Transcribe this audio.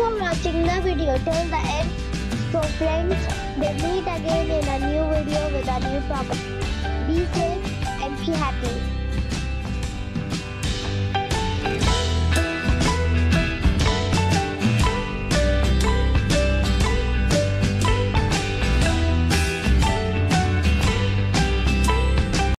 for watching the video till the end. So friends, we meet again in a new video with a new property. Be safe and be happy.